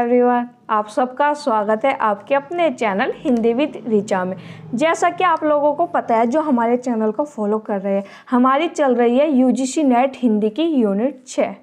Everyone आप सबका स्वागत है आपके अपने चैनल हिंदी विद रिचा में। जैसा कि आप लोगों को पता है, जो हमारे चैनल को फॉलो कर रहे हैं, हमारी चल रही है यूजीसी नेट हिंदी की यूनिट छः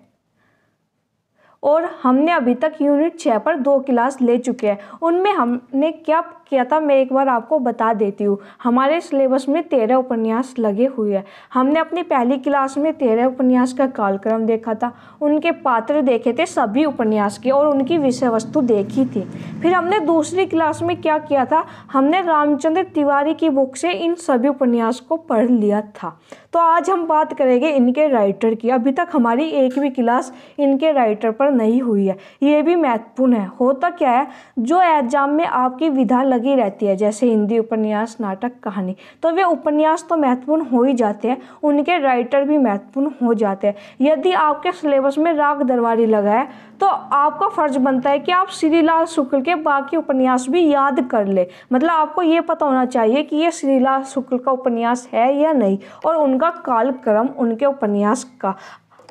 और हमने अभी तक यूनिट छः पर दो क्लास ले चुके हैं। उनमें हमने क्या किया था, मैं एक बार आपको बता देती हूँ। हमारे सिलेबस में तेरह उपन्यास लगे हुए हैं। हमने अपनी पहली क्लास में तेरह उपन्यास का कालक्रम देखा था। उनके पात्र देखे थे सभी उपन्यास के और उनकी विषय वस्तु देखी थी। फिर हमने दूसरी क्लास में क्या किया था? हमने रामचंद्र तिवारी की बुक से इन सभी उपन्यास को पढ़ लिया था। तो आज हम बात करेंगे इनके राइटर की। अभी तक हमारी एक भी क्लास इनके राइटर पर नहीं हुई है। ये भी महत्वपूर्ण है। होता क्या है? जो एग्ज़ाम में आपकी विधा लगी रहती है, जैसे हिंदी उपन्यास, नाटक, कहानी। तो वे उपन्यास तो महत्वपूर्ण हो ही जाते हैं, उनके राइटर भी महत्वपूर्ण हो जाते हैं। यदि आपके सिलेबस में राग दरबारी लगा है तो आपका फ़र्ज़ बनता है कि आप श्रीलाल शुक्ल के बाकी उपन्यास भी याद कर ले। मतलब आपको ये पता होना चाहिए कि ये श्रीलाल शुक्ल का उपन्यास है या नहीं, और उनका कालक्रम उनके उपन्यास का।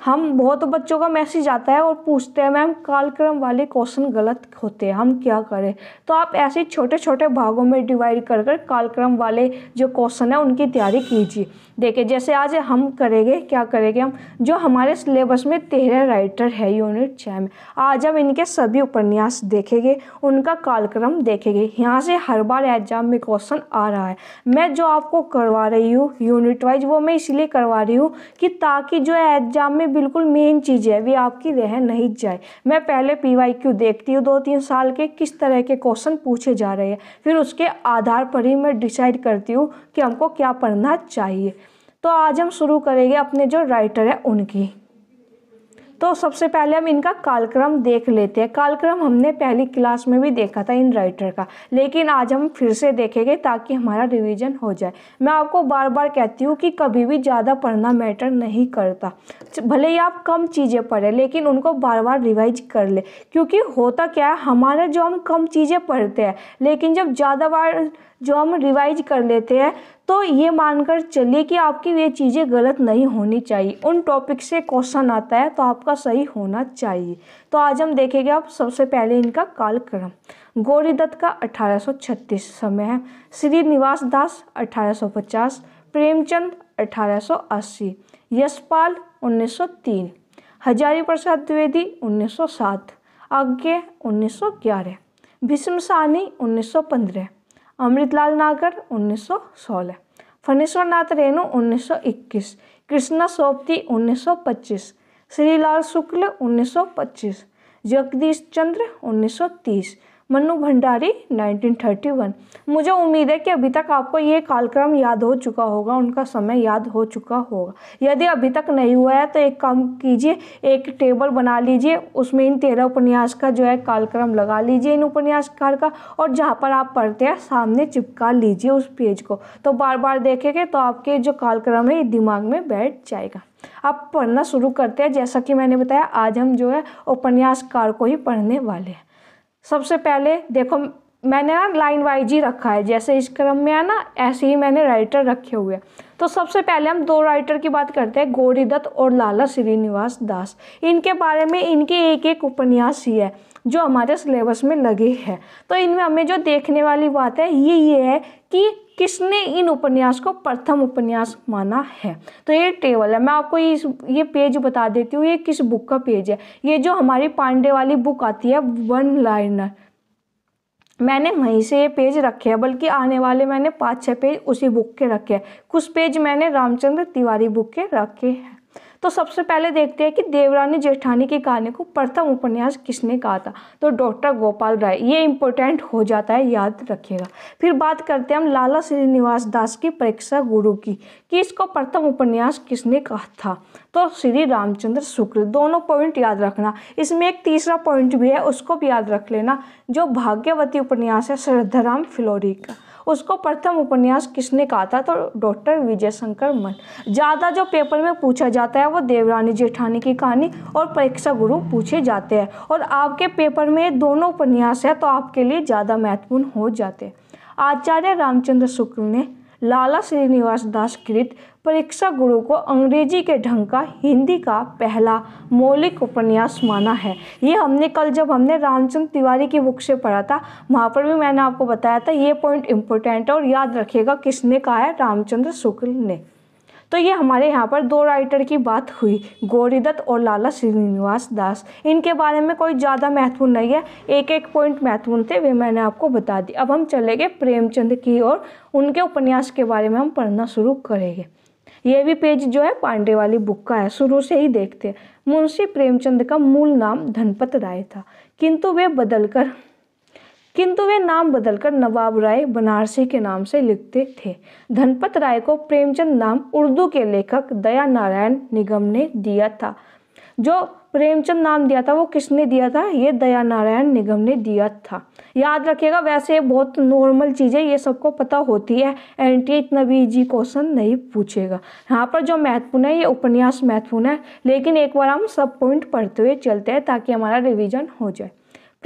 हम बहुत बच्चों का मैसेज आता है और पूछते हैं, मैम कालक्रम वाले क्वेश्चन गलत होते हैं, हम क्या करें? तो आप ऐसे छोटे छोटे भागों में डिवाइड कर कर कालक्रम वाले जो क्वेश्चन है, उनकी तैयारी कीजिए। देखिए, जैसे आज हम करेंगे, क्या करेंगे हम? जो हमारे सिलेबस में तेरह राइटर है यूनिट छः में, आज हम इनके सभी उपन्यास देखेंगे, उनका कालक्रम देखेंगे। यहाँ से हर बार एग्ज़ाम में क्वेश्चन आ रहा है। मैं जो आपको करवा रही हूँ यूनिट वाइज वो मैं इसलिए करवा रही हूँ कि ताकि जो एग्ज़ाम में बिल्कुल मेन चीज़ है वे आपकी रह नहीं जाए। मैं पहले पी वाई क्यू देखती हूँ दो तीन साल के किस तरह के क्वेश्चन पूछे जा रहे हैं। फिर उसके आधार पर ही मैं डिसाइड करती हूँ कि हमको क्या पढ़ना चाहिए। तो आज हम शुरू करेंगे अपने जो राइटर है, उनकी। तो सबसे पहले हम इनका कालक्रम देख लेते हैं। कालक्रम हमने पहली क्लास में भी देखा था इन राइटर का। लेकिन आज हम फिर से देखेंगे ताकि हमारा रिवीजन हो जाए। मैं आपको बार बार कहती हूँ कि कभी भी ज़्यादा पढ़ना मैटर नहीं करता। भले ही आप कम चीज़ें पढ़ें, लेकिन उनको बार बार रिवाइज कर ले। क्योंकि होता क्या है, हमारा जो हम कम चीज़ें पढ़ते हैं, लेकिन जब ज़्यादा बार जो हम रिवाइज कर लेते हैं तो ये मानकर चलिए कि आपकी ये चीज़ें गलत नहीं होनी चाहिए। उन टॉपिक से क्वेश्चन आता है तो आपका सही होना चाहिए। तो आज हम देखेंगे आप सबसे पहले इनका कालक्रम। गौरीदत्त का 1836 समय है। श्रीनिवास दास 1850 प्रेमचंद 1880 यशपाल 1903 हजारी प्रसाद द्विवेदी 1907 आज्ञे 1911 भीष्म सानी 1915 अमृतलाल नागर 1916 फणेश्वर नाथ रेणु 1921 कृष्णा सोपती 1925 श्रीलाल शुक्ल 1925 जगदीश चंद्र 1930 मन्नू भंडारी 1931 मुझे उम्मीद है कि अभी तक आपको ये कालक्रम याद हो चुका होगा, उनका समय याद हो चुका होगा। यदि अभी तक नहीं हुआ है तो एक काम कीजिए, एक टेबल बना लीजिए, उसमें इन तेरह उपन्यास का जो है कालक्रम लगा लीजिए, इन उपन्यासकार का, और जहाँ पर आप पढ़ते हैं, सामने चिपका लीजिए उस पेज को। तो बार बार देखेंगे तो आपके जो कालक्रम है दिमाग में बैठ जाएगा। आप पढ़ना शुरू करते हैं, जैसा कि मैंने बताया, आज हम जो है उपन्यासकार को ही पढ़ने वाले हैं। सबसे पहले देखो, मैंने ना लाइन वाइज ही रखा है, जैसे इस क्रम में है ना ऐसे ही मैंने राइटर रखे हुए हैं। तो सबसे पहले हम दो राइटर की बात करते हैं गौरी दत्त और लाला श्रीनिवास दास इनके बारे में इनके एक एक उपन्यास ही है, जो हमारे सिलेबस में लगे हैं। तो इनमें हमें जो देखने वाली बात है, ये ये है कि किसने इन उपन्यास को प्रथम उपन्यास माना है? तो ये टेबल है। मैं आपको इस, ये पेज बता देती हूँ, ये किस बुक का पेज है? ये जो हमारी पांडे वाली बुक आती है, वन लाइनर। मैंने वहीं से ये पेज रखे हैं, बल्कि आने वाले मैंने पाँच छः पेज उसी बुक के रखे हैं। कुछ पेज मैंने रामचंद्र तिवारी बुक के रखे हैं। तो सबसे पहले देखते हैं कि देवरानी जेठानी की कहानी को प्रथम उपन्यास किसने कहा था? तो डॉक्टर गोपाल राय, ये इंपॉर्टेंट हो जाता है, याद रखिएगा। फिर बात करते हैं हम लाला श्रीनिवास दास की परीक्षा गुरु की, कि इसको प्रथम उपन्यास किसने कहा था? तो श्री रामचंद्र शुक्ल, दोनों पॉइंट याद रखना। इसमें एक तीसरा पॉइंट भी है, उसको भी याद रख लेना, जो भाग्यवती उपन्यास है, श्रद्धाराम फिलोरी का। उसको प्रथम उपन्यास किसने कहा था? तो डॉक्टर विजय शंकर मन। ज़्यादा जो पेपर में पूछा जाता है, वो देवरानी जेठानी की कहानी और परीक्षा गुरु पूछे जाते हैं। और आपके पेपर में दोनों उपन्यास है तो आपके लिए ज़्यादा महत्वपूर्ण हो जाते हैं। आचार्य रामचंद्र शुक्ल ने लाला श्रीनिवास दास कृत परीक्षा गुरु को अंग्रेज़ी के ढंग का हिंदी का पहला मौलिक उपन्यास माना है। ये हमने कल जब हमने रामचंद्र तिवारी की बुक से पढ़ा था, वहाँ पर भी मैंने आपको बताया था, ये पॉइंट इम्पोर्टेंट है और याद रखिएगा किसने कहा है? रामचंद्र शुक्ल ने। तो ये हमारे यहाँ पर दो राइटर की बात हुई, गौरीदत्त और लाला श्रीनिवास दास। इनके बारे में कोई ज़्यादा महत्वपूर्ण नहीं है एक एक पॉइंट महत्वपूर्ण थे, वे मैंने आपको बता दी। अब हम चले गए प्रेमचंद की और उनके उपन्यास के बारे में हम पढ़ना शुरू करेंगे। ये भी पेज जो है, पांडे वाली बुक का है, शुरू से ही देखते हैं। मुंशी प्रेमचंद का मूल नाम धनपत राय था, किंतु वे बदलकर किंतु वे नाम बदलकर नवाब राय बनारसी के नाम से लिखते थे। धनपत राय को प्रेमचंद नाम उर्दू के लेखक दया नारायण निगम ने दिया था। जो प्रेमचंद नाम दिया था, वो किसने दिया था? ये दया नारायण निगम ने दिया था। याद रखिएगा, वैसे बहुत नॉर्मल चीज़ें, ये सबको पता होती है। एन टी इतना भी जी क्वेश्चन नहीं पूछेगा। यहाँ पर जो महत्वपूर्ण है, ये उपन्यास महत्वपूर्ण है। लेकिन एक बार हम सब पॉइंट पढ़ते हुए चलते हैं ताकि हमारा रिविजन हो जाए।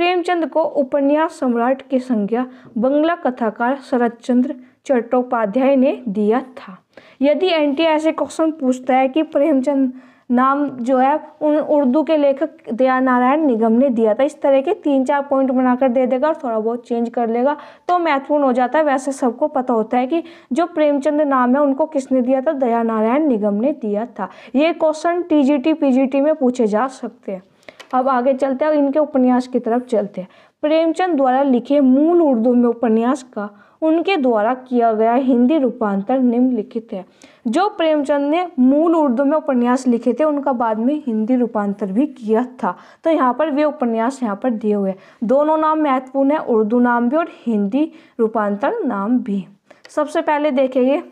प्रेमचंद को उपन्यास सम्राट की संज्ञा बंगला कथाकार शरद चंद्र चट्टोपाध्याय ने दिया था। यदि एनटी ऐसे क्वेश्चन पूछता है कि प्रेमचंद नाम जो है, उन उर्दू के लेखक दया नारायण निगम ने दिया था, इस तरह के तीन चार पॉइंट बनाकर दे देगा और थोड़ा बहुत चेंज कर लेगा तो महत्वपूर्ण हो जाता है। वैसे सबको पता होता है कि जो प्रेमचंद नाम है, उनको किसने दिया था? दया नारायण निगम ने दिया था। ये क्वेश्चन टीजीटी पीजीटी में पूछे जा सकते हैं। अब आगे चलते हैं इनके उपन्यास की तरफ़ चलते हैं। प्रेमचंद द्वारा लिखे मूल उर्दू में उपन्यास का उनके द्वारा किया गया हिंदी रूपांतर निम्नलिखित है। जो प्रेमचंद ने मूल उर्दू में उपन्यास लिखे थे, उनका बाद में हिंदी रूपांतर भी किया था। तो यहाँ पर वे उपन्यास यहाँ पर दिए हुए दोनों नाम महत्वपूर्ण है, उर्दू नाम भी और हिंदी रूपांतर नाम भी। सबसे पहले देखेंगे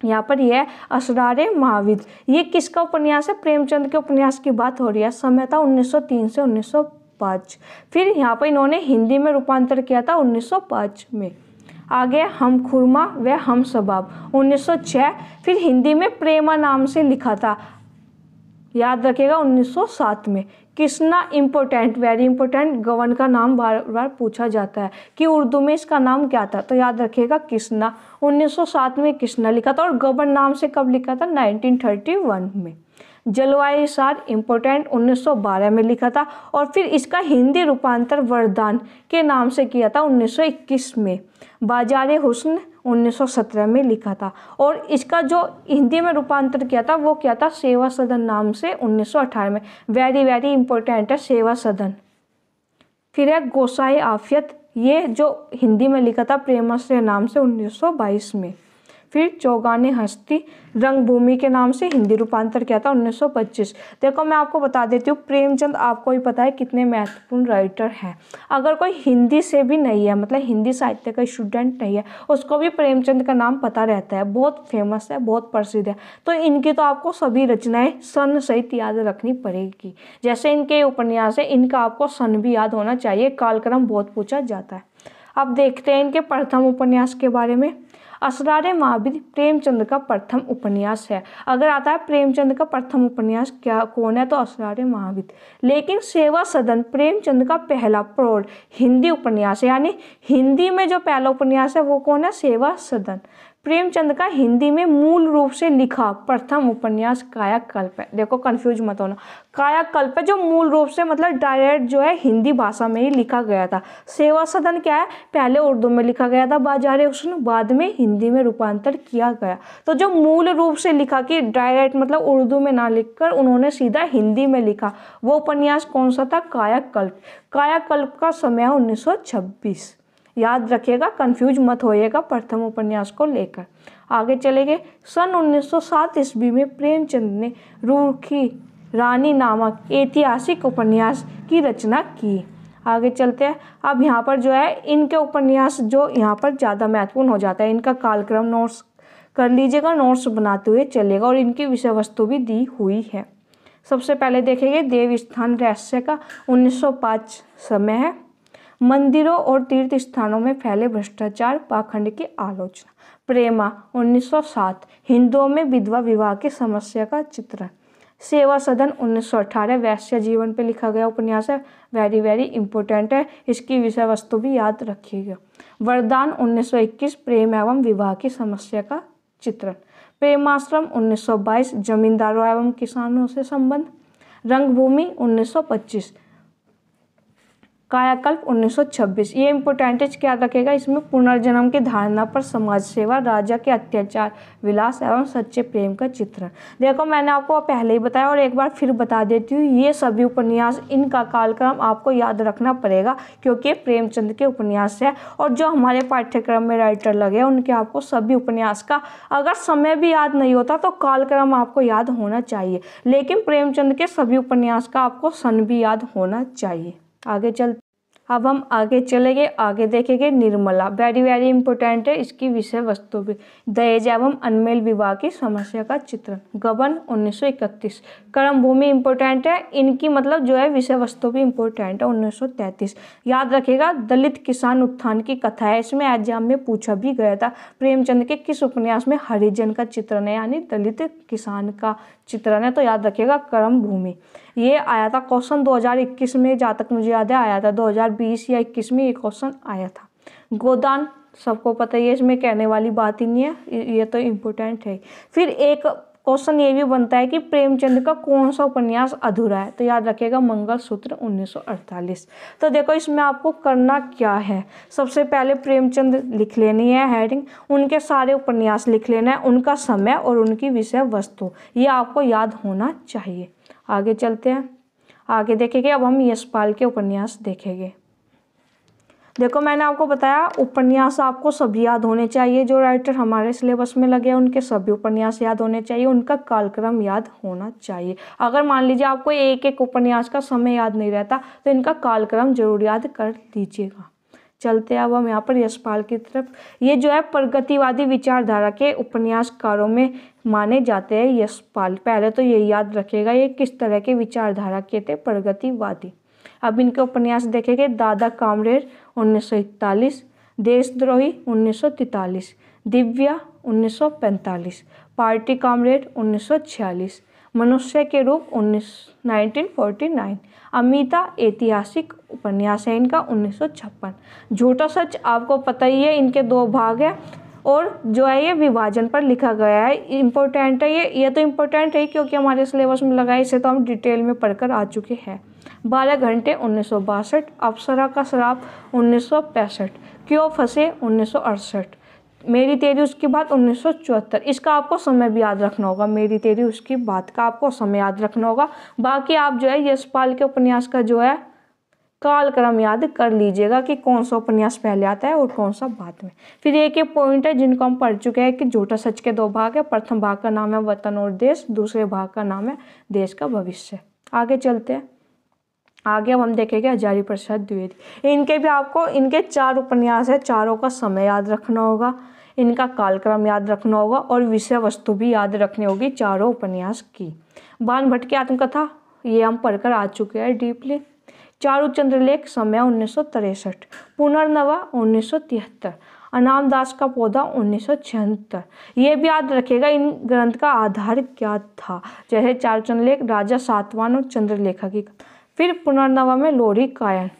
यहाँ पर यह असरारे महावीर ये किसका उपन्यास है? प्रेमचंद के उपन्यास की बात हो रही है। समय था 1903 से 1905 फिर यहाँ पर इन्होंने हिंदी में रूपांतर किया था 1905 में। आगे हम खुरमा व हम सबाब। 1906 फिर हिंदी में प्रेमा नाम से लिखा था। याद रखिएगा 1907 में किसना इम्पोर्टेंट वेरी इंपॉर्टेंट गवन का नाम बार बार पूछा जाता है कि उर्दू में इसका नाम क्या था। तो याद रखिएगा, किसना 1907 में किसना लिखा था और गवर्न नाम से कब लिखा था? 1931 में। जलवायु सार इम्पोर्टेंट 1912 में लिखा था और फिर इसका हिंदी रूपांतर वरदान के नाम से किया था 1921 में। बाज़ार हुस्न 1917 में लिखा था और इसका जो हिंदी में रूपांतर किया था, वो क्या था सेवा सदन नाम से 1918 में। वेरी वेरी इंपॉर्टेंट है सेवा सदन। फिर है गोसाई आफियत, ये जो हिंदी में लिखा था प्रेमाश्रय नाम से 1922 में। फिर चौगाने हस्ती रंगभूमि के नाम से हिंदी रूपांतर किया था 1925 देखो मैं आपको बता देती हूँ, प्रेमचंद आपको ही पता है कितने महत्वपूर्ण राइटर हैं। अगर कोई हिंदी से भी नहीं है मतलब हिंदी साहित्य का स्टूडेंट नहीं है, उसको भी प्रेमचंद का नाम पता रहता है। बहुत फ़ेमस है, बहुत प्रसिद्ध है। तो इनकी तो आपको सभी रचनाएँ सन सहित याद रखनी पड़ेगी। जैसे इनके उपन्यास है, इनका आपको सन भी याद होना चाहिए, कालक्रम बहुत पूछा जाता है। अब देखते हैं इनके प्रथम उपन्यास के बारे में। असरार महावीर प्रेमचंद का प्रथम उपन्यास है। अगर आता है प्रेमचंद का प्रथम उपन्यास, क्या कौन है? तो असरार महावीर। लेकिन सेवा सदन प्रेमचंद का पहला प्रौढ़ हिंदी उपन्यास यानी हिंदी में जो पहला उपन्यास है, वो कौन है? सेवा सदन। प्रेमचंद का हिंदी में मूल रूप से लिखा प्रथम उपन्यास कायाकल्प है। देखो कंफ्यूज मत होना। कायाकल्प है जो मूल रूप से मतलब डायरेक्ट जो है हिंदी भाषा में ही लिखा गया था। सेवा सदन क्या है? पहले उर्दू में लिखा गया था बाज़ार हुसन बाद में हिंदी में रूपांतर किया गया। तो जो मूल रूप से लिखा कि डायरेक्ट मतलब उर्दू में ना लिखकर उन्होंने सीधा हिंदी में लिखा, वो उपन्यास कौन सा था? कायाकल्प। कायाकल्प का समय है उन्नीस याद रखिएगा कंफ्यूज मत होइएगा प्रथम उपन्यास को लेकर। आगे चले गए। सन 1907 ईस्वी में प्रेमचंद ने रूखी रानी नामक ऐतिहासिक उपन्यास की रचना की। आगे चलते हैं। अब यहाँ पर जो है, इनके उपन्यास जो यहाँ पर ज़्यादा महत्वपूर्ण हो जाता है। इनका कालक्रम नोट्स कर लीजिएगा, नोट्स बनाते हुए चलेगा और इनकी विषय वस्तु भी दी हुई है। सबसे पहले देखेंगे देव स्थान रहस्य का। 1905 समय है। मंदिरों और तीर्थ स्थानों में फैले भ्रष्टाचार, पाखंड की आलोचना। प्रेमा 1907 हिंदुओं में विधवा विवाह की समस्या का चित्रण। सेवा सदन 1918 वैश्य जीवन पे लिखा गया उपन्यास है। वेरी वेरी इंपॉर्टेंट है, इसकी विषय वस्तु भी याद रखिएगा। वरदान 1921 प्रेम एवं विवाह की समस्या का चित्रण। प्रेमाश्रम 1922 जमींदारों एवं किसानों से संबंध। रंगभूमि 1925 कायाकल्प 1926 ये इंपोर्टेंट है क्या रखेगा इसमें पुनर्जन्म की धारणा पर समाज सेवा राजा के अत्याचार, विलास एवं सच्चे प्रेम का चित्रण। देखो, मैंने आपको पहले ही बताया और एक बार फिर बता देती हूँ, ये सभी उपन्यास, इनका कालक्रम आपको याद रखना पड़ेगा, क्योंकि प्रेमचंद के उपन्यास है और जो हमारे पाठ्यक्रम में राइटर लगे हैं, उनके आपको सभी उपन्यास का अगर समय भी याद नहीं होता तो कालक्रम आपको याद होना चाहिए, लेकिन प्रेमचंद के सभी उपन्यास का आपको सन भी याद होना चाहिए। आगे चल अब हम आगे चलेंगे, आगे देखेंगे निर्मला। वेरी वेरी इंपॉर्टेंट है इसकी विषय वस्तु भी। दहेज एवं अनमेल विवाह की समस्या का चित्रण गबन 1931 कर्म भूमि इंपॉर्टेंट है। इनकी मतलब जो है विषय वस्तु भी इंपॉर्टेंट है 1933 याद रखेगा दलित किसान उत्थान की कथा है। इसमें एग्ज़ाम में पूछा भी गया था। प्रेमचंद के किस उपन्यास में हरिजन का चित्रण है, यानी दलित किसान का चित्रण है? तो याद रखिएगा कर्म भूमि ये आया था क्वेश्चन 2021 में, जहाँ तक मुझे याद है, आया था 2020 या 21 में ये क्वेश्चन आया था। गोदान, सबको पता ही है, इसमें कहने वाली बात ही नहीं है, ये तो इम्पोर्टेंट है फिर एक क्वेश्चन ये भी बनता है कि प्रेमचंद का कौन सा उपन्यास अधूरा है? तो याद रखिएगा, मंगलसूत्र 1948 तो देखो, इसमें आपको करना क्या है? सबसे पहले प्रेमचंद लिख लेनी है हेडिंग उनके सारे उपन्यास लिख लेना है, उनका समय और उनकी विषय वस्तु। ये आपको याद होना चाहिए। आगे चलते हैं। आगे देखेंगे, अब हम यशपाल के उपन्यास देखेंगे। देखो, मैंने आपको बताया, उपन्यास आपको सभी याद होने चाहिए। जो राइटर हमारे सिलेबस में लगे हैं, उनके सभी उपन्यास याद होने चाहिए, उनका कालक्रम याद होना चाहिए। अगर मान लीजिए आपको एक एक उपन्यास का समय याद नहीं रहता तो इनका कालक्रम ज़रूर याद कर लीजिएगा। चलते अब हम यहाँ पर यशपाल की तरफ़। ये जो है, प्रगतिवादी विचारधारा के उपन्यासकारों में माने जाते हैं यशपाल। पहले तो ये याद रखेगा ये किस तरह के विचारधारा के थे? प्रगतिवादी। अब इनके उपन्यास देखेंगे दादा कामरेर उन्नीस देशद्रोही, उन्नीस दिव्या 1945 पार्टी कामरेड 1946 मनुष्य के रूप, उन्नीस 1949 अमिता, ऐतिहासिक उपन्यास है इनका, उन्नीस सौ छप्पन। झूठा सच आपको पता ही है, इनके दो भाग हैं, और जो है ये विभाजन पर लिखा गया है। इम्पोर्टेंट है ये ये तो इम्पोर्टेंट है, क्योंकि हमारे सिलेबस में लगा है, इसे तो हम डिटेल में पढ़कर आ चुके हैं। बारह घंटे उन्नीस अप्सरा का शराब उन्नीस सौ पैंसठ, क्यों फंसे उन्नीस सौ अड़सठ? मेरी तेरी उसकी बात उन्नीस सौ चौहत्तर। इसका आपको समय भी याद रखना होगा। मेरी तेरी उसकी बात का आपको समय याद रखना होगा। बाकी आप जो है यशपाल के उपन्यास का जो है, कालक्रम याद कर लीजिएगा कि कौन सा उपन्यास पहले आता है और कौन सा बाद में। फिर एक एक पॉइंट है जिनको हम पढ़ चुके हैं कि झूठा सच के दो भाग है। प्रथम भाग का नाम है वतन और देश, दूसरे भाग का नाम है देश का भविष्य। आगे चलते हैं। आगे अब हम देखेंगे हजारी प्रसाद द्विवेदी। इनके भी आपको, इनके चार उपन्यास है, चारों का समय याद रखना होगा, इनका कालक्रम याद रखना होगा और विषय वस्तु भी याद रखनी होगी चारों उपन्यास की। बान भट्ट की आत्मकथा, ये हम पढ़कर आ चुके हैं डीपली। चारू चंद्रलेख, समय उन्नीस सौ तिरसठ, पुनर्नवा उन्नीस सौ तिहत्तर अनाम दास का पौधा उन्नीस सौ छिहत्तर। ये भी याद रखेगा इन ग्रंथ का आधार क्या था? जैसे चार चंद्रलेख, राजा सातवान और चंद्रलेखा की फिर पुनर्नवा में लोरी कायन।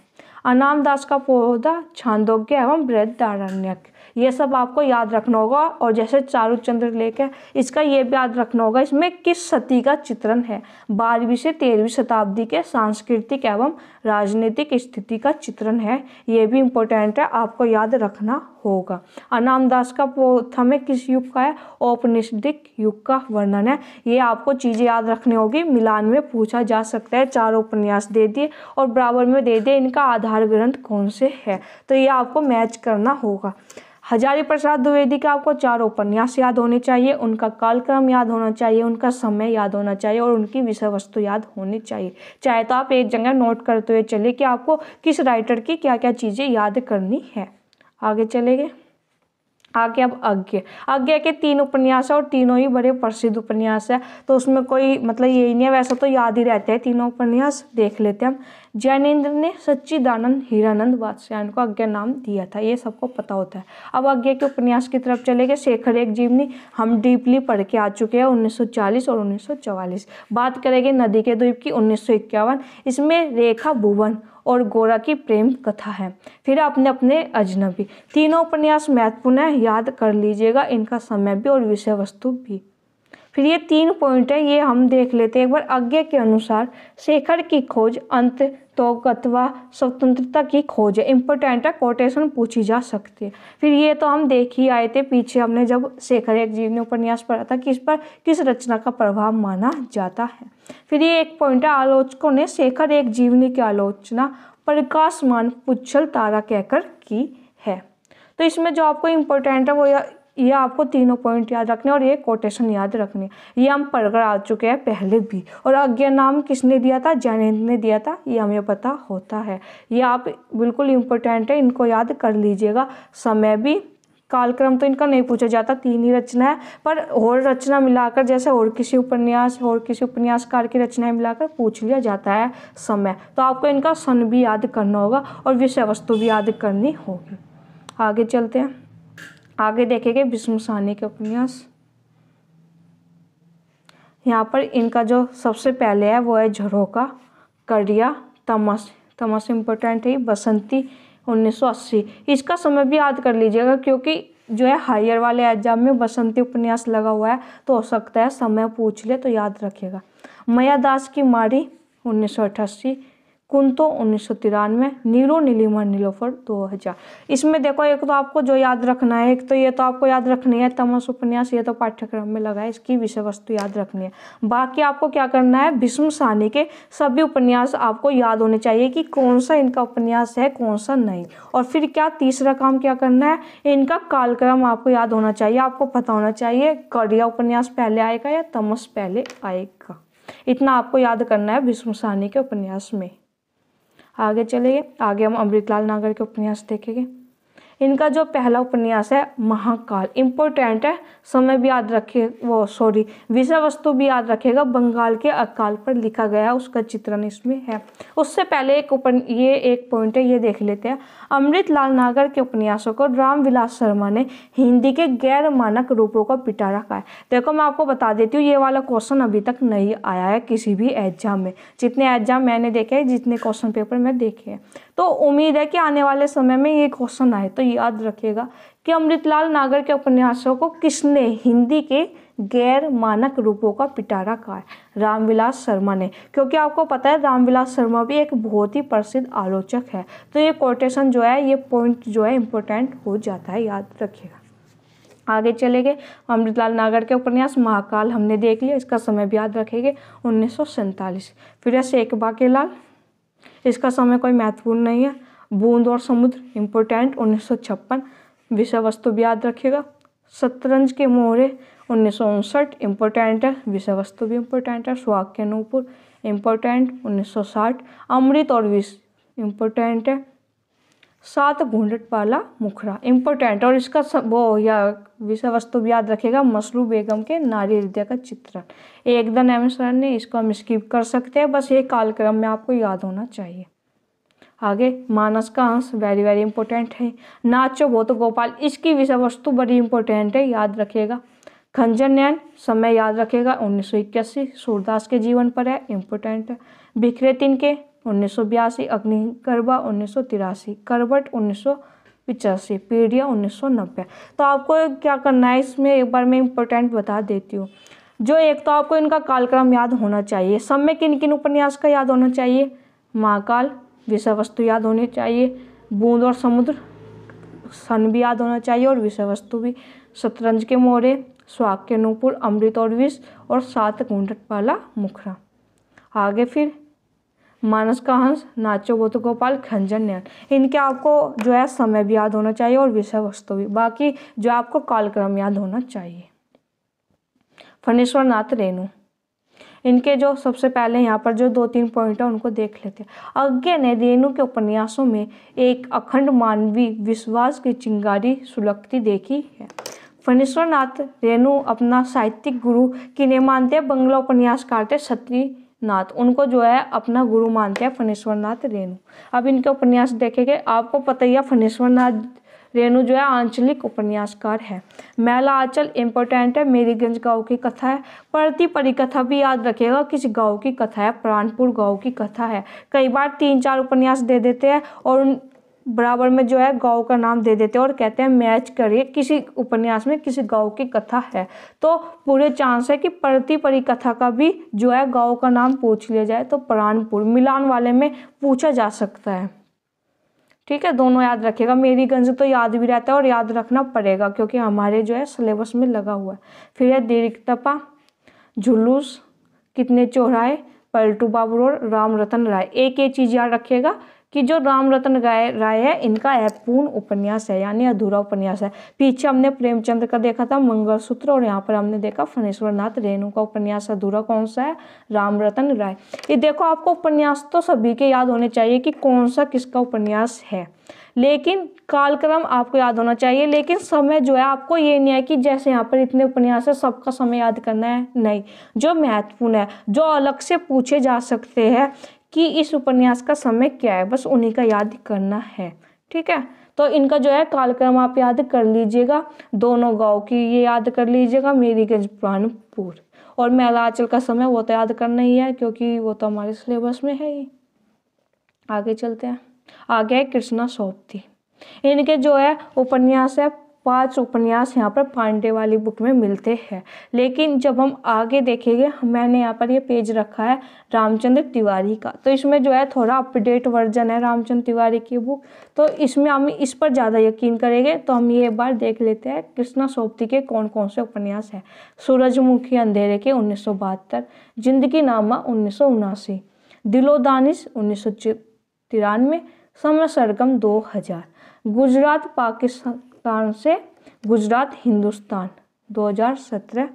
अनाम दास का पौधा छांदोग्य एवं वृद्धारण्यक। ये सब आपको याद रखना होगा और जैसे चारू चंद्र लेख है, इसका ये भी याद रखना होगा, इसमें किस सती का चित्रण है? बारहवीं से तेरहवीं शताब्दी के सांस्कृतिक एवं राजनीतिक स्थिति का चित्रण है। ये भी इम्पोर्टेंट है, आपको याद रखना होगा। अनामदास का पोथा में किस युग का है? औपनिषदिक युग का वर्णन है। ये आपको चीज़ें याद रखनी होगी। मिलान में पूछा जा सकता है। चार उपन्यास दे दिए और बराबर में दे दिए। इनका आधार ग्रंथ कौन से है? तो ये आपको मैच करना होगा। हजारी प्रसाद द्विवेदी के आपको चार उपन्यास याद होने चाहिए। उनका कालक्रम याद होना चाहिए। उनका समय याद होना चाहिए और उनकी विषय वस्तु याद होनी चाहिए। चाहे तो आप एक जगह नोट करते हुए चले कि आपको किस राइटर की क्या क्या चीज़ें याद करनी है। आगे चलेंगे आगे अब अज्ञ। अज्ञ के तीन उपन्यास और तीनों ही बड़े प्रसिद्ध उपन्यास है। तो उसमें कोई मतलब यही नहीं है, वैसा तो याद ही रहते हैं। तीनों उपन्यास देख लेते हैं हम। जैनेन्द्र ने सच्चिदानंद हीरानंद वात्स्यायन को अज्ञा नाम दिया था। ये सबको पता होता है। अब अज्ञा के उपन्यास की तरफ़ चले गए। शेखर एक जीवनी हम डीपली पढ़ के आ चुके हैं 1940 और 1944 बात करेंगे नदी के द्वीप की उन्नीस सौ इक्यावन। इसमें रेखा भुवन और गोरा की प्रेम कथा है। फिर अपने अपने अजनबी। तीनों उपन्यास महत्वपूर्ण है, याद कर लीजिएगा, इनका समय भी और विषय वस्तु भी। फिर ये तीन पॉइंट है, ये हम देख लेते हैं एक बार आज्ञा के अनुसार। शेखर की खोज अंत तो अथवा स्वतंत्रता की खोज। है इम्पोर्टेंट है कोटेशन पूछी जा सकती है। फिर ये तो हम देख ही आए थे, पीछे हमने जब शेखर एक जीवनी उपन्यास पढ़ा था कि इस पर, किस रचना का प्रभाव माना जाता है। फिर ये एक पॉइंट है, आलोचकों ने शेखर एक जीवनी की आलोचना, प्रकाशमान, पुच्छल तारा कहकर की है। तो इसमें जो आपको इम्पोर्टेंट है, वो ये आपको तीनों पॉइंट याद रखने और ये कोटेशन याद रखने। ये हम पढ़कर आ चुके हैं पहले भी। और अज्ञा नाम किसने दिया था? जैनेन्द्र ने दिया था। ये हमें पता होता है। ये आप बिल्कुल इम्पोर्टेंट है, इनको याद कर लीजिएगा। समय भी, कालक्रम तो इनका नहीं पूछा जाता, तीन ही रचना है। पर और रचना मिलाकर, जैसे और किसी उपन्यास, और किसी उपन्यासकार की रचनाएँ मिलाकर पूछ लिया जाता है समय। तो आपको इनका सन भी याद करना होगा और विषय वस्तु भी याद करनी होगी। आगे चलते हैं। आगे देखेंगे विष्णु साहनी के उपन्यास। यहाँ पर इनका जो सबसे पहले है, वो है झरोका कड़िया, तमस तमस इम्पोर्टेंट है, बसंती 1980 इसका समय भी याद कर लीजिएगा, क्योंकि जो है हायर वाले एग्ज़ाम में बसंती उपन्यास लगा हुआ है तो हो सकता है समय पूछ ले तो याद रखिएगा। मया दास की मारी उन्नीस कुंतो उन्नीस सौ तिरानवे, नीरो नीलिमा नीलोफर दो हज़ार। इसमें देखो, एक तो आपको जो याद रखना है, एक तो ये तो आपको याद रखनी है, तमस उपन्यास, ये तो पाठ्यक्रम में लगा है, इसकी विषय वस्तु याद रखनी है। बाकी आपको क्या करना है, भीष्म सानी के सभी उपन्यास आपको याद होने चाहिए कि कौन सा इनका उपन्यास है, कौन सा नहीं। और फिर क्या तीसरा काम क्या करना है, इनका कालक्रम आपको याद होना चाहिए, आपको पता होना चाहिए, कड़िया उपन्यास पहले आएगा या तमस पहले आएगा। इतना आपको याद करना है, भीष्म सानी के उपन्यास में। आगे चलेंगे आगे हम अमृतलाल नागर के उपन्यास देखेंगे। इनका जो पहला उपन्यास है, महाकाल। इम्पोर्टेंट है। समय भी याद रखे वो सॉरी विषय वस्तु भी याद रखेगा बंगाल के अकाल पर लिखा गया उसका चित्रण इसमें है। उससे पहले एक उपन, ये एक पॉइंट है, ये देख लेते हैं। अमृत लाल नागर के उपन्यासों को राम विलास शर्मा ने हिंदी के गैर मानक रूपों का पिटा रखा है देखो, मैं आपको बता देती हूँ, ये वाला क्वेश्चन अभी तक नहीं आया है किसी भी एग्ज़ाम में। जितने एग्ज़ाम मैंने देखे हैं, जितने क्वेश्चन पेपर में देखे हैं। तो उम्मीद है कि आने वाले समय में ये क्वेश्चन आए तो याद रखिएगा कि अमृतलाल नागर के उपन्यासों को किसने हिंदी के गैर मानक रूपों का पिटारा है रामविलास शर्मा ने। क्योंकि आपको पता है, रामविलास शर्मा भी एक बहुत ही प्रसिद्ध आलोचक है। तो ये कोटेशन जो है, ये पॉइंट जो है इम्पोर्टेंट हो जाता है, याद रखिएगा। आगे चले गए अमृतलाल नागर के उपन्यास, महाकाल हमने देख लिया, इसका समय भी याद रखेंगे, उन्नीस फिर है शेख बाकेलाल इसका समय कोई महत्वपूर्ण नहीं है। बूंद और समुद्र इम्पोर्टेंट उन्नीस सौ छप्पन। विषय वस्तु भी याद रखिएगा। शतरंज के मोहरे उन्नीस सौ उनसठ इम्पोर्टेंट है विषय वस्तु भी इम्पोर्टेंट है सुहाग के नूपुर इम्पोर्टेंट 1960 अमृत और विष इम्पोर्टेंट है सात घूंढट वाला मुखरा इम्पोर्टेंट और इसका वो या विषय वस्तु भी याद रखेगा, मसरू बेगम के नारी हृदय का चित्रण। एकदम एम सर ने इसको हम स्किप कर सकते हैं, बस ये कालक्रम में आपको याद होना चाहिए। आगे, मानस का अंश वेरी वेरी इंपॉर्टेंट है। नाचो वो तो गोपाल इसकी विषय वस्तु बड़ी इंपॉर्टेंट है, याद रखिएगा। खंजर नैन समय याद रखेगा उन्नीस सौ इक्यासी, सूरदास के जीवन पर है इम्पोर्टेंट बिखरे तीन के, उन्नीस सौ बयासी, अग्निगर्भा, उन्नीस सौ तिरासी करबट उन्नीस सौ पिचासी, पीढ़िया, उन्नीस सौ नब्बे। तो आपको क्या करना है, इसमें एक बार मैं इम्पोर्टेंट बता देती हूँ। जो एक तो आपको इनका कालक्रम याद होना चाहिए। में किन किन उपन्यास का याद होना चाहिए? महाकाल विषय वस्तु याद होनी चाहिए। बूंद और समुद्र, सन भी याद होना चाहिए और विषय वस्तु भी। शतरंज के मोरे स्वाग के नूपुर, अमृत और विष और सात घूंढट वाला मुखरा। आगे फिर, मानस का हंस, नाचो बोतो गोपाल, खंजन नयन। इनके आपको जो है समय भी याद होना चाहिए और विषय वस्तु भी। बाकी जो आपको कालक्रम याद होना चाहिए। फणेश्वर नाथ रेणु। इनके जो सबसे पहले यहाँ पर जो दो तीन पॉइंट है, उनको देख लेते हैं। अज्ञा ने रेणु के उपन्यासों में एक अखंड मानवीय विश्वास की चिंगारी सुलगती देखी है। फणीश्वर नाथ रेणु अपना साहित्यिक गुरु किन्हें मानते हैं? बंगला उपन्यासकार थे क्षत्रिय नाथ उनको जो है, अपना गुरु मानते हैं फणेश्वर नाथ रेणु। अब इनके उपन्यास देखेंगे आपको पता ही है फणेश्वर नाथ रेणु जो है, आंचलिक उपन्यासकार है। मैला आंचल इम्पोर्टेंट है मेरीगंज गाँव की कथा है। प्रति परिकथा भी याद रखिएगा, किस गाँव की कथा है? प्राणपुर गाँव की कथा है। कई बार तीन चार उपन्यास दे देते हैं और उन बराबर में जो है, गाँव का नाम दे देते हैं और कहते हैं, मैच करिए, किसी उपन्यास में किसी गाँव की कथा है। तो पूरे चांस है कि प्रति परिकथा का भी जो है, गाँव का नाम पूछ लिया जाए तो प्राणपुर, मिलान वाले में पूछा जा सकता है। ठीक है? दोनों याद रखिएगा। मेरी गंज तो याद भी रहता है और याद रखना पड़ेगा क्योंकि हमारे जो है सिलेबस में लगा हुआ है। फिर है दीर्घतपा झुलूस कितने चौराहे, पलटू बाबू और राम रतन राय। एक ये चीज़ याद रखिएगा। कि जो राम रतन राय राय है, इनका अपूर्ण उपन्यास है, यानी अधूरा उपन्यास है। पीछे हमने प्रेमचंद का देखा था, मंगलसूत्र, और यहाँ पर हमने देखा फणेश्वर नाथ रेणु का उपन्यास अधूरा कौन सा है? राम रतन राय ये देखो, आपको उपन्यास तो सभी के याद होने चाहिए कि कौन सा किसका उपन्यास है। लेकिन कालक्रम आपको याद होना चाहिए, लेकिन समय जो है, आपको ये नहीं है कि जैसे यहाँ पर इतने उपन्यास है, सबका समय याद करना है। नहीं, जो महत्वपूर्ण है, जो अलग से पूछे जा सकते हैं कि इस उपन्यास का समय क्या है, बस उन्हीं का याद करना है, ठीक है? तो इनका जो है कालक्रम आप याद कर लीजिएगा। दोनों गाँव की ये याद कर लीजिएगा, मेरीगंज प्राणपुर और मेलाचल का समय वो तो याद करना ही है, क्योंकि वो तो हमारे सिलेबस में है ही। आगे चलते हैं। आगे है कृष्णा सोप्ती। इनके जो है उपन्यास है पाँच उपन्यास यहाँ पर पांडे वाली बुक में मिलते हैं। लेकिन जब हम आगे देखेंगे, मैंने यहाँ पर ये पेज रखा है रामचंद्र तिवारी का। तो इसमें जो है थोड़ा अपडेट वर्जन है रामचंद्र तिवारी की बुक तो इसमें हम इस पर ज़्यादा यकीन करेंगे तो हम ये बार देख लेते हैं कृष्णा सोप्ती के कौन कौन से उपन्यास हैं। सूरजमुखी अंधेरे के उन्नीस सौ बहत्तर, ज़िंदगी नामा उन्नीस सौ दिलो दानिश उन्नीस सौ तिरानवे, समय सरगम दो हज़ार। गुजरात पाकिस्तान से गुजरात हिंदुस्तान 2017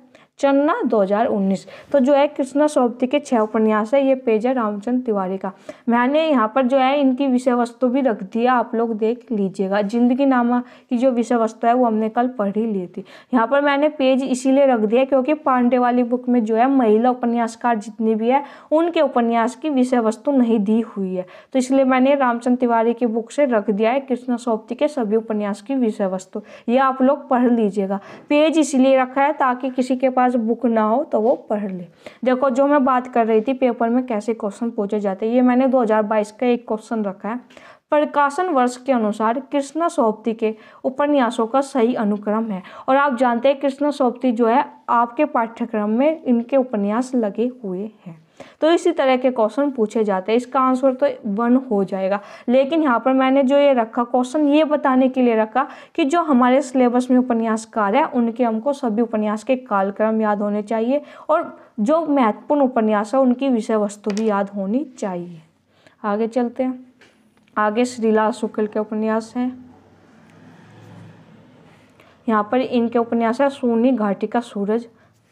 चन्ना 2019 तो जो है कृष्णा सोप्ती के छह उपन्यास है, ये पेज है रामचंद्र तिवारी का। मैंने यहाँ पर जो है इनकी विषय वस्तु भी रख दिया आप लोग देख लीजिएगा। ज़िंदगी नामा की जो विषय वस्तु है, वो हमने कल पढ़ ही ली थी। यहाँ पर मैंने पेज इसीलिए रख दिया क्योंकि पांडे वाली बुक में जो है महिला उपन्यासकार जितनी भी है, उनके उपन्यास की विषय वस्तु नहीं दी हुई है। तो इसलिए मैंने रामचंद्र तिवारी की बुक से रख दिया है, कृष्णा सोप्ती के सभी उपन्यास की विषय वस्तु ये आप लोग पढ़ लीजिएगा। पेज इसीलिए रखा है ताकि किसी के पास पास बुक ना हो तो वो पढ़ ले। देखो, जो मैं बात कर रही थी पेपर में कैसे क्वेश्चन पूछे जाते हैं, ये मैंने 2022 का एक क्वेश्चन रखा है। प्रकाशन वर्ष के अनुसार कृष्णा सोप्ती के उपन्यासों का सही अनुक्रम है। और आप जानते हैं कृष्णा सोप्ती जो है, आपके पाठ्यक्रम में इनके उपन्यास लगे हुए हैं। तो इसी तरह के क्वेश्चन पूछे जाते हैं। इसका आंसर तो वन हो जाएगा। लेकिन यहाँ पर मैंने जो ये रखा क्वेश्चन ये बताने के लिए रखा कि जो हमारे सिलेबस में उपन्यासकार है, उनके हमको सभी उपन्यास के कालक्रम याद होने चाहिए और जो महत्वपूर्ण उपन्यास है, उनकी विषय वस्तु भी याद होनी चाहिए। आगे चलते हैं। आगे श्रीलाल शुक्ल के उपन्यास हैं। यहाँ पर इनके उपन्यास है, सोनी घाटी का सूरज,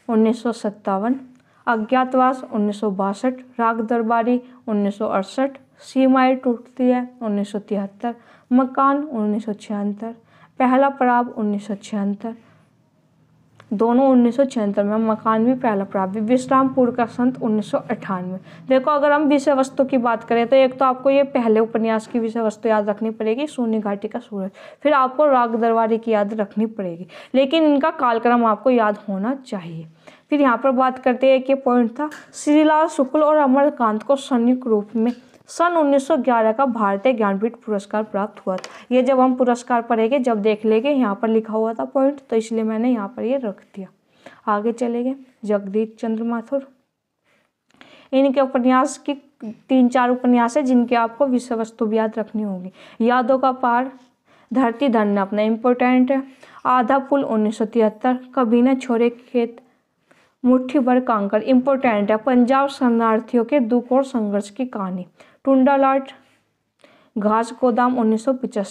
उन्नीस सौ सत्तावन। अज्ञातवास उन्नीस सौ बासठ राग दरबारी उन्नीस सौ अड़सठ सीमाएँ टूटती है उन्नीस सौ तिहत्तर, मकान उन्नीस सौ छिहत्तर, पहला पड़ाव उन्नीस दोनों उन्नीस में मकान भी पहला भी विश्रामपुर का संत उन्नीस सौ अठानवे देखो, अगर हम विषय वस्तु की बात करें तो एक तो आपको ये पहले उपन्यास की विषय वस्तु याद रखनी पड़ेगी सोनी घाटी का सूरज। फिर आपको राग दरबारी की याद रखनी पड़ेगी, लेकिन इनका कालक्रम आपको याद होना चाहिए। फिर यहाँ पर बात करते हैं कि पॉइंट था, श्रीलाल शुक्ल और अमरकांत को संयुक्त रूप में सन 1911 का भारतीय ज्ञानपीठ पुरस्कार प्राप्त हुआ था। ये जब हम पुरस्कार पढ़ेंगे, जब देख लेंगे, यहाँ पर लिखा हुआ था पॉइंट तो इसलिए मैंने यहाँ पर ये रख दिया। आगे चलेंगे, जगदीश चंद्र माथुर। इनके उपन्यास की तीन चार उपन्यास है, जिनके आपको विषय वस्तु भी याद रखनी होगी। यादों का पार, धरती धन्य अपना इम्पोर्टेंट है। आधा पुल उन्नीस सौ तिहत्तर कभी न छोरे खेत, मुट्ठी भर कांकर इम्पोर्टेंट है। पंजाब शरणार्थियों के दुख और संघर्ष की कहानी। टुंडालाट घास गोदाम उन्नीस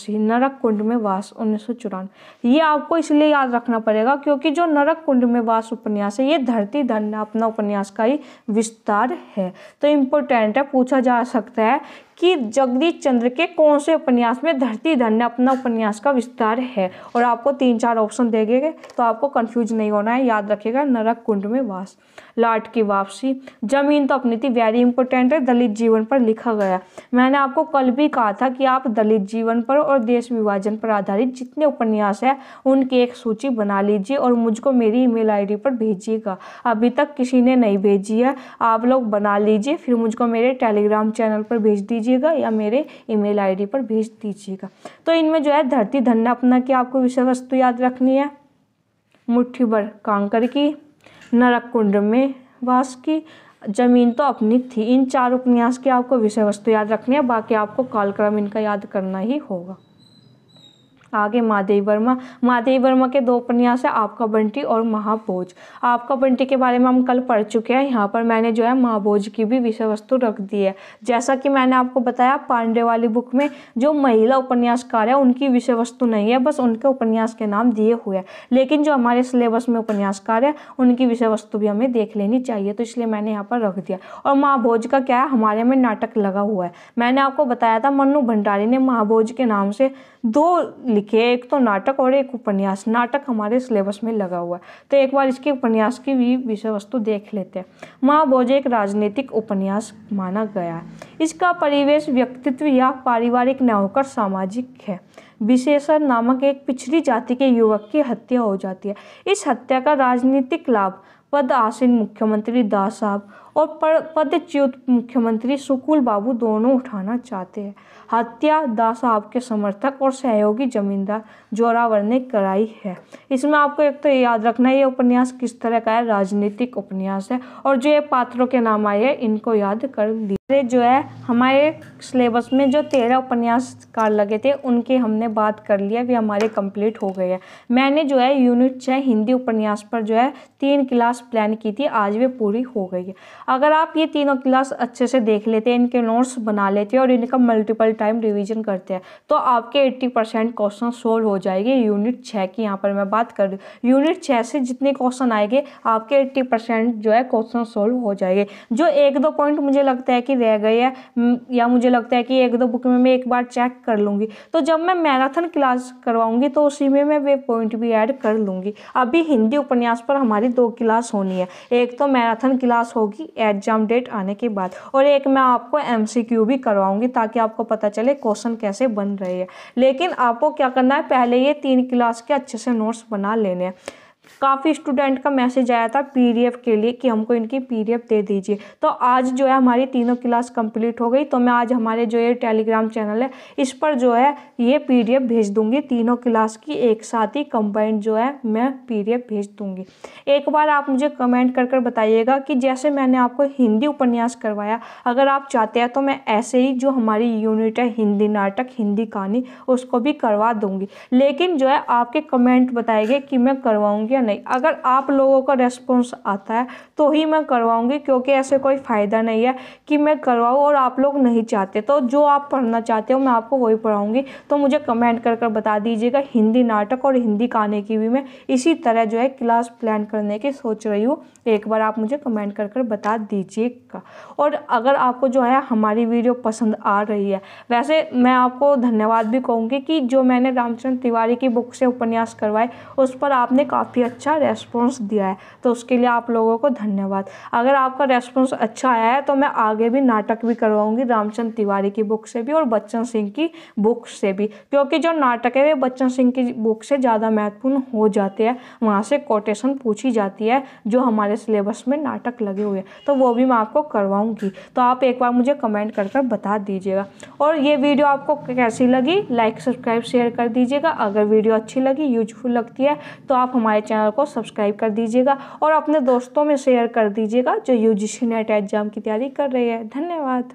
नरक कुंड में वास उन्नीस सौ चौरानवे ये आपको इसलिए याद रखना पड़ेगा क्योंकि जो नरक कुंड में वास उपन्यास है, ये धरती धन अपना उपन्यास का ही विस्तार है। तो इम्पोर्टेंट है, पूछा जा सकता है कि जगदीश चंद्र के कौन से उपन्यास में धरती धन्य अपना उपन्यास का विस्तार है? और आपको तीन चार ऑप्शन देंगे तो आपको कंफ्यूज नहीं होना है, याद रखिएगा, नरक कुंड में वास। लाट की वापसी। ज़मीन तो अपनी थी वेरी इंपॉर्टेंट है, दलित जीवन पर लिखा गया। मैंने आपको कल भी कहा था कि आप दलित जीवन पर और देश विभाजन पर आधारित जितने उपन्यास है, उनकी एक सूची बना लीजिए और मुझको मेरी ईमेल आईडी पर भेजिएगा। अभी तक किसी ने नहीं भेजी है, आप लोग बना लीजिए, फिर मुझको मेरे टेलीग्राम चैनल पर भेज दीजिएगा या मेरे ईमेल आईडी पर भेज दीजिएगा। तो इनमें जो है धरती धन्य अपना की आपको विषय वस्तु याद रखनी है। मुट्ठी भर कांकर की, नरक कुंड में वास की, ज़मीन तो अपनी थी। इन चार उपन्यास की आपको विषय वस्तु याद रखनी है, बाकी आपको कालक्रम इनका याद करना ही होगा। आगे महादेव वर्मा। महादेव वर्मा के दो उपन्यास है, आपका बंटी और महाभोज। आपका बंटी के बारे में हम कल पढ़ चुके हैं। यहाँ पर मैंने जो है महाभोज की भी विषय वस्तु रख दी है। जैसा कि मैंने आपको बताया, पांडे वाली बुक में जो महिला उपन्यासकार है, उनकी विषय वस्तु नहीं है, बस उनके उपन्यास के नाम दिए हुए हैं। लेकिन जो हमारे सिलेबस में उपन्यासकार है, उनकी विषय वस्तु भी हमें देख लेनी चाहिए तो इसलिए मैंने यहाँ पर रख दिया। और महाभोज का क्या है? हमारे में नाटक लगा हुआ है। मैंने आपको बताया था, मन्नू भंडारी ने महाभोज के नाम से दो लिखे एक तो नाटक और एक उपन्यास। नाटक हमारे सिलेबस में लगा हुआ है। तो एक बार इसके उपन्यास की भी विषय वस्तु देख लेते हैं। महाभोज एक राजनीतिक उपन्यास माना गया है। इसका परिवेश व्यक्तित्व या पारिवारिक न होकर सामाजिक है। विशेषण नामक एक पिछड़ी जाति के युवक की हत्या हो जाती है। इस हत्या का राजनीतिक लाभ पद आसीन मुख्यमंत्री दास साहब और पदच्युत मुख्यमंत्री सुकुल बाबू दोनों उठाना चाहते हैं। हत्या दास के समर्थक और सहयोगी जमींदार जोरावर ने कराई है। इसमें आपको एक तो याद रखना है, ये उपन्यास किस तरह का है? राजनीतिक उपन्यास है और जो ये पात्रों के नाम आए हैं, इनको याद कर ली जो है, हमारे सिलेबस में जो तेरह उपन्यासकार लगे थे, उनके हमने बात कर लिया वे हमारे कंप्लीट हो गए हैं। मैंने जो है यूनिट छः हिंदी उपन्यास पर जो है, तीन क्लास प्लान की थी, आज वे पूरी हो गई है। अगर आप ये तीनों क्लास अच्छे से देख लेते हैं, इनके नोट्स बना लेते हैं और इनका मल्टीपल टाइम रिविजन करते हैं तो आपके एट्टी परसेंट क्वेश्चन सोल्व हो जाएँगे यूनिट छः की। यहाँ पर मैं बात कर रही हूँ यूनिट छः से जितने क्वेश्चन आएँगे, आपके एट्टी परसेंट जो है क्वेश्चन सोल्व हो जाएँगे। जो एक दो पॉइंट मुझे लगता है कि रह गए हैं। या मुझे लगता है कि एक दो बुक में मैं एक बार चेक कर लूँगी। तो जब मैं मैराथन क्लास करवाऊँगी तो उसी में मैं वे पॉइंट भी ऐड कर लूँगी। अभी हिंदी उपन्यास पर हमारी दो क्लास होनी है। एक तो मैराथन क्लास होगी एग्ज़ाम डेट आने के बाद, और एक मैं आपको एमसीक्यू भी करवाऊँगी, ताकि आपको पता चले क्वेश्चन कैसे बन रहे हैं। लेकिन आपको क्या करना है, पहले ये तीन क्लास के अच्छे से नोट्स बना लेने हैं। काफ़ी स्टूडेंट का मैसेज आया था पीडीएफ के लिए कि हमको इनकी पीडीएफ दे दीजिए। तो आज जो है हमारी तीनों क्लास कंप्लीट हो गई। तो मैं आज हमारे जो ये टेलीग्राम चैनल है, इस पर जो है ये पीडीएफ भेज दूँगी। तीनों क्लास की एक साथ ही कंबाइंड जो है मैं पीडीएफ भेज दूँगी। एक बार आप मुझे कमेंट कर कर बताइएगा कि जैसे मैंने आपको हिंदी उपन्यास करवाया, अगर आप चाहते हैं तो मैं ऐसे ही जो हमारी यूनिट है, हिंदी नाटक, हिंदी कहानी, उसको भी करवा दूँगी। लेकिन जो है आपके कमेंट बताएँगे कि मैं करवाऊँगी या नहीं? अगर आप लोगों का रेस्पॉन्स आता है तो ही मैं करवाऊँगी, क्योंकि ऐसे कोई फ़ायदा नहीं है कि मैं करवाऊँ और आप लोग नहीं चाहते। तो जो आप पढ़ना चाहते हो, मैं आपको वही पढ़ाऊँगी। तो मुझे कमेंट कर कर बता दीजिएगा, हिंदी नाटक और हिंदी गाने की भी मैं इसी तरह जो है क्लास प्लान करने की सोच रही हूँ। एक बार आप मुझे कमेंट कर कर बता दीजिएगा। और अगर आपको जो है हमारी वीडियो पसंद आ रही है, वैसे मैं आपको धन्यवाद भी कहूँगी कि जो मैंने रामचंद्र तिवारी की बुक से उपन्यास करवाए, उस पर आपने काफ़ी अच्छा रेस्पॉन्स दिया है तो उसके लिए आप लोगों को धन्यवाद। अगर आपका रेस्पॉन्स अच्छा आया है तो मैं आगे भी नाटक भी करवाऊँगी रामचंद्र तिवारी की बुक से भी और बच्चन सिंह की बुक से भी, क्योंकि जो नाटक है, वे बच्चन सिंह की बुक से ज़्यादा महत्वपूर्ण हो जाते हैं। वहाँ से कोटेशन पूछी जाती है, जो हमारे सिलेबस में नाटक लगे हुए हैं। तो वो भी मैं आपको करवाऊँगी। तो आप एक बार मुझे कमेंट कर कर बता दीजिएगा। और ये वीडियो आपको कैसी लगी? लाइक सब्सक्राइब शेयर कर दीजिएगा। अगर वीडियो अच्छी लगी यूजफुल लगती है तो आप हमारे चैनल को सब्सक्राइब कर दीजिएगा और अपने दोस्तों में शेयर कर दीजिएगा जो यू जी नेट एग्ज़ाम की तैयारी कर रहे हैं। धन्यवाद।